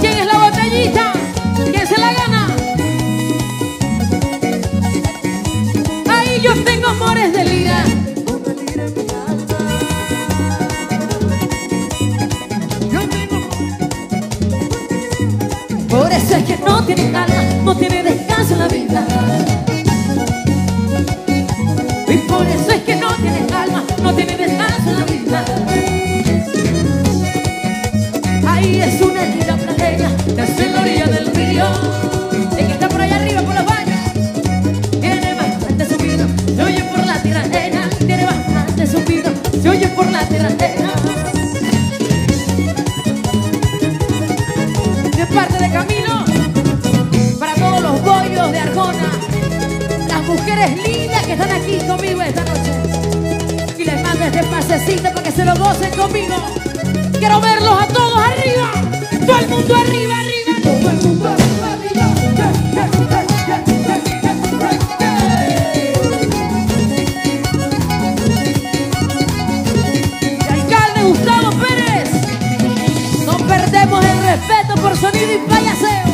Quién es la botellita? ¿Quién se la gana? Ahí yo tengo amores de lira. Por eso es que no tiene ganas, no tiene descanso en la vida. Parte de Camilo, para todos los bollos de Arjona, las mujeres lindas que están aquí conmigo esta noche. Y les mando este pasecito para que se lo gocen conmigo. Quiero verlos a todos arriba. Todo el mundo arriba. Respeto por sonido y payaseo.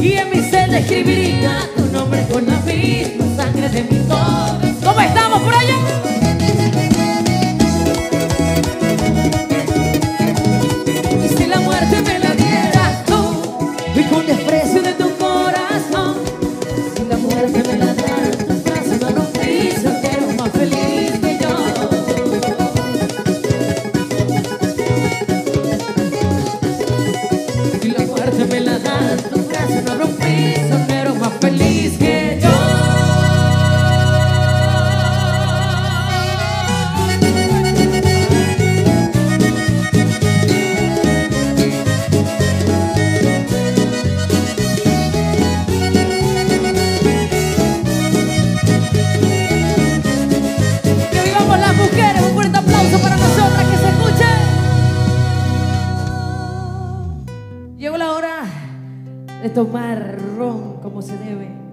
Y en mi celda escribiría tu nombre con la misma sangre de mi corazón. ¿Cómo estamos por allá? Y si la muerte me la dieras tú, y con desprecio de tu corazón, si la muerte me la dieras tú, tras una noticia que eres más feliz que yo. Y la muerte me la da tu brazo, no rompí, sonero más feliz de tomar ron como se debe.